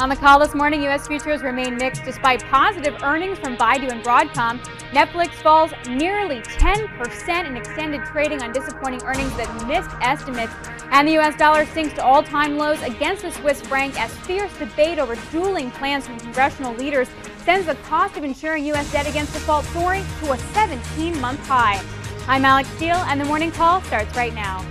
On the call this morning, U.S. futures remain mixed despite positive earnings from Baidu and Broadcom. Netflix falls nearly 10% in extended trading on disappointing earnings that missed estimates. And the U.S. dollar sinks to all time lows against the Swiss franc as fierce debate over dueling plans from congressional leaders sends the cost of insuring U.S. debt against default soaring to a 17 month high. I'm Alex Steele, and the morning call starts right now.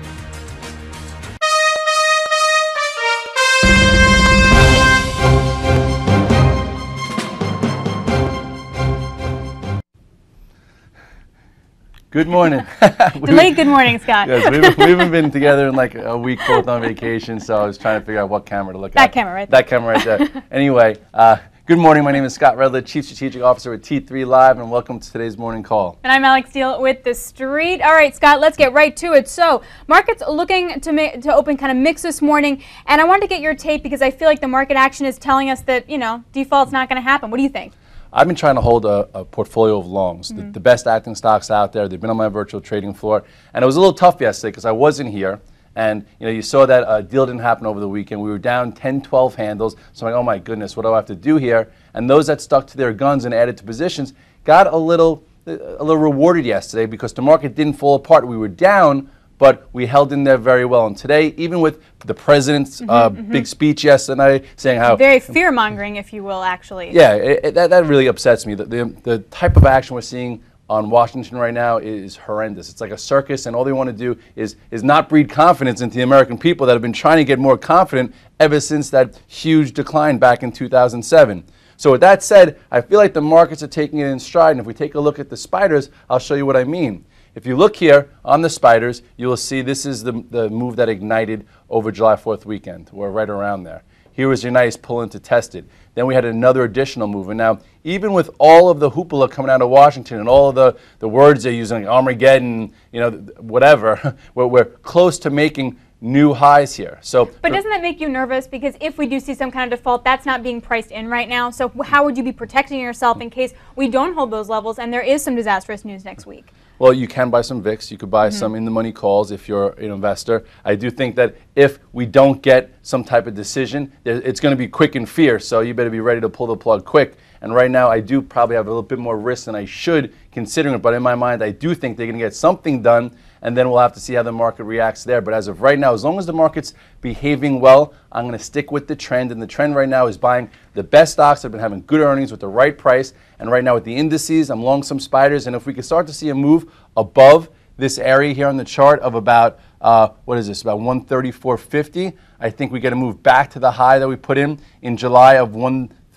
Good morning. Delayed good morning, Scott. yes, we, we haven't been together in like a week, both on vacation, so I was trying to figure out what camera to look That at. That camera right there. That camera right there. anyway, uh, good morning. My name is Scott Redler, Chief Strategic Officer with T3 Live, and welcome to today's morning call. And I'm Alex Steele with The Street. All right, Scott, let's get right to it. So, markets looking to, to open kind of mixed this morning, and I wanted to get your take because I feel like the market action is telling us that, you know, default's not going to happen. What do you think? I've been trying to hold a, a portfolio of longs, Mm-hmm. the, the best acting stocks out there. They've been on my virtual trading floor, and it was a little tough yesterday because I wasn't here. And you know, you saw that uh, deal didn't happen over the weekend. We were down 10, 12 handles. So I'm like, oh my goodness, what do I have to do here? And those that stuck to their guns and added to positions got a little, a little rewarded yesterday because the market didn't fall apart. We were down, but we held in there very well. And today, even with the president's uh, big speech yesterday saying how Very fear mongering, if you will, actually. yeah, it, it- that, that really upsets me. The, the, the type of action we're seeing on Washington right now is horrendous. It's like a circus, and all they want to do is, is not breed confidence into the American people that have been trying to get more confident ever since that huge decline back in 2007. So, with that said, I feel like the markets are taking it in stride, and if we take a look at the spiders, I'll show you what I mean. If you look here on the spiders, you will see this is the, the move that ignited over July 4th weekend. We're right around there. Here was your nice pull into tested. Then we had another additional move. And now, even with all of the hoopla coming out of Washington and all of the, the words they're using, like Armageddon, you know, whatever, we're, we're close to making new highs here. So, But doesn't that make you nervous? Because if we do see some kind of default, that's not being priced in right now. So, how would you be protecting yourself in case we don't hold those levels and there is some disastrous news next week? Well, you can buy some VIX. You could buy some mm-hmm. in the money calls if you're an investor. I do think that if we don't get some type of decision, it's going to be quick and fierce. So you better be ready to pull the plug quick. And right now, I do probably have a little bit more risk than I should considering it. But in my mind, I do think they're going to get something done, and then we'll have to see how the market reacts there. But as of right now, as long as the market's behaving well, I'm going to stick with the trend. And the trend right now is buying the best stocks that have been having good earnings with the right price. And right now, with the indices, I'm long some spiders. And if we could start to see a move above this area here on the chart of about uh, what is this about 134.50 i think we got to move back to the high that we put in in july of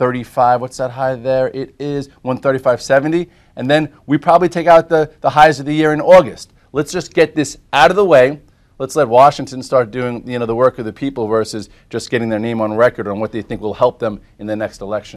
135 what's that high there? It is 135.70 and then we probably take out the, the highs of the year in august. Let's just get this out of the way. Let's let washington start doing you know the work of the people versus just getting their name on record on what they think will help them in the next election